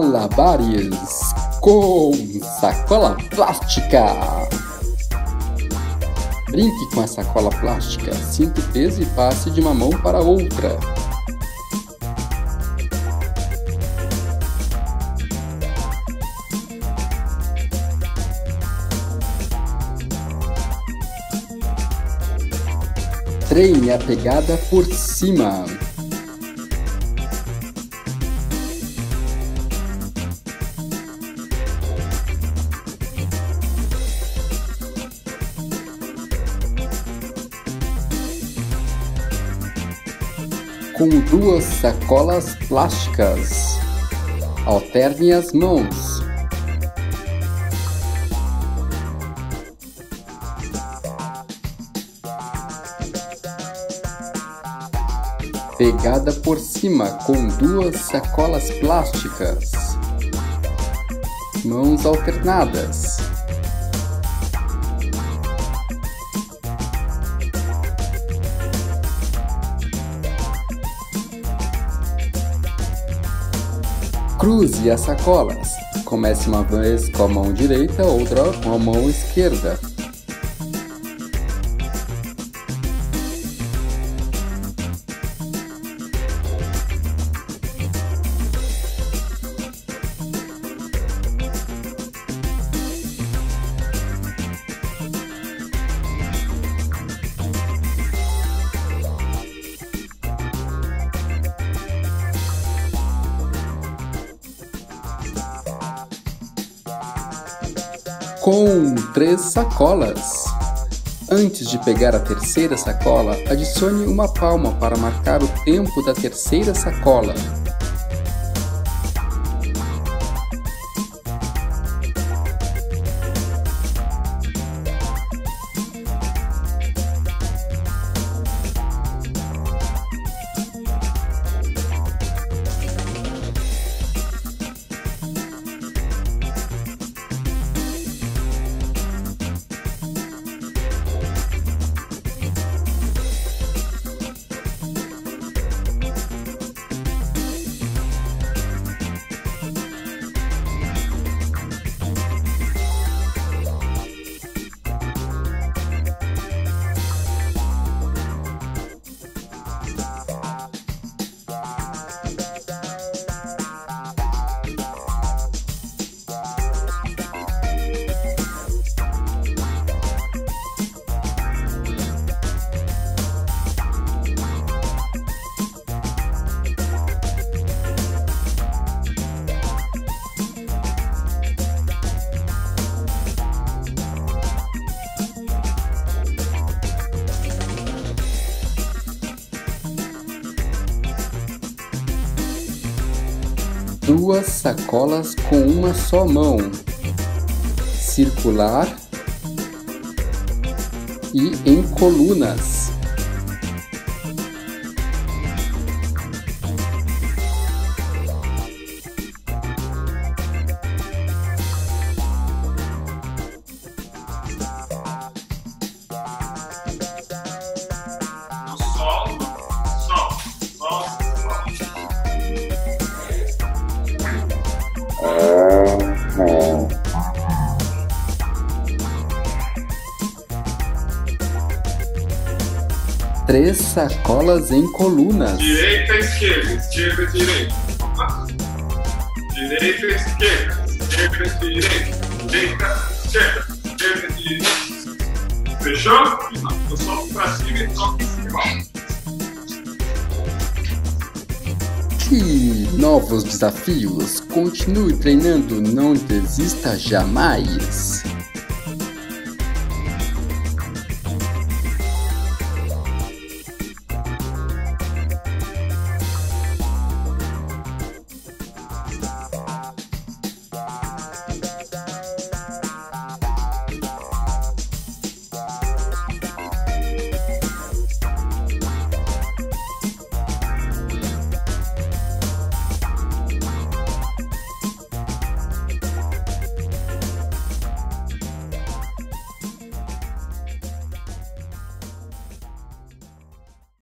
malabares com sacola plástica. Brinque com a sacola plástica, sinta o peso e passe de uma mão para outra. Treine a pegada por cima. Com duas sacolas plásticas. Alterne as mãos. Pegada por cima com duas sacolas plásticas. Mãos alternadas. Cruze as sacolas. Comece uma vez com a mão direita, outra com a mão esquerda. Com três sacolas. Antes de pegar a terceira sacola, adicione uma palma para marcar o tempo da terceira sacola. Duas sacolas com uma só mão, circular e em colunas. Três sacolas em colunas. Direita, esquerda, esquerda, direita. Direita, esquerda, esquerda, direita. Direita, esquerda, esquerda, direita. Fechou? Eu solto pra cima e toco em cima. Que novos desafios! Continue treinando, não desista jamais!